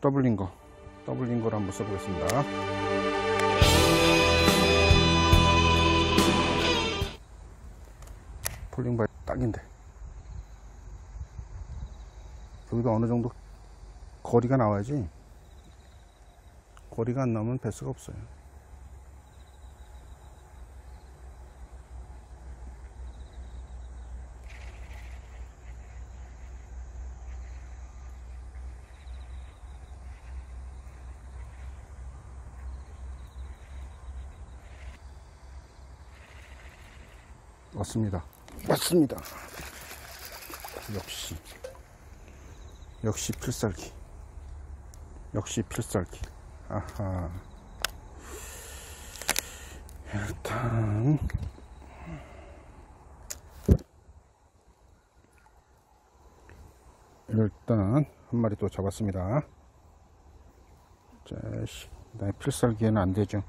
더블링 거 더블링 거를 한번 써보겠습니다. 폴링 바이 딱인데. 여기가 어느 정도 거리가 나와야지. 거리가 안 나오면 배수가 없어요 왔습니다. 왔습니다. 역시 역시 필살기. 역시 필살기. 아하. 일단 일단 한 마리 또 잡았습니다. 자, 씨, 나 필살기에는 안 되죠.